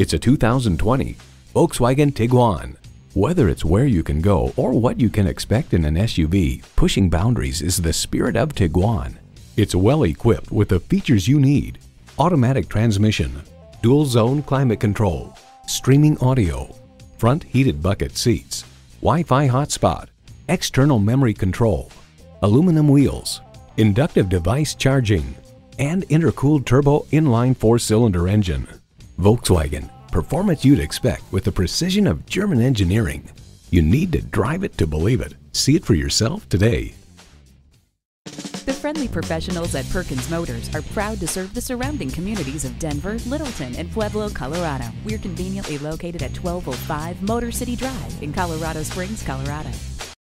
It's a 2020 Volkswagen Tiguan. Whether it's where you can go or what you can expect in an SUV, pushing boundaries is the spirit of Tiguan. It's well equipped with the features you need. Automatic transmission, dual zone climate control, streaming audio, front heated bucket seats, Wi-Fi hotspot, external memory control, aluminum wheels, inductive device charging, and intercooled turbo inline four-cylinder engine. Volkswagen, performance you'd expect with the precision of German engineering. You need to drive it to believe it. See it for yourself today. The friendly professionals at Perkins Motors are proud to serve the surrounding communities of Denver, Littleton, and Pueblo, Colorado. We're conveniently located at 1205 Motor City Drive in Colorado Springs, Colorado.